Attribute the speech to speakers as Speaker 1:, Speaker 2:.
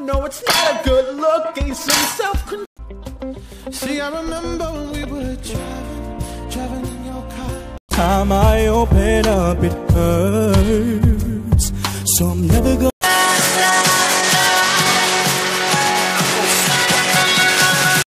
Speaker 1: No, it's not a good look. Gain some self control.
Speaker 2: See, I remember when we were driving, driving in your car.
Speaker 3: Time I open up, it hurts. So I'm never gonna.